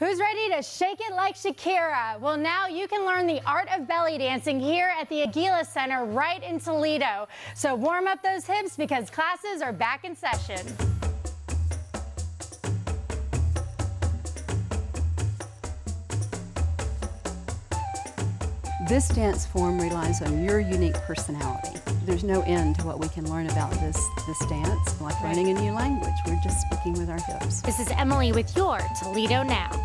Who's ready to shake it like Shakira? Well, now you can learn the art of belly dancing here at the Aguila Center right in Toledo. So warm up those hips because classes are back in session. This dance form relies on your unique personality. There's no end to what we can learn about this, this dance, like learning a new language. We're just speaking with our hips. This is Emily with your Toledo Now.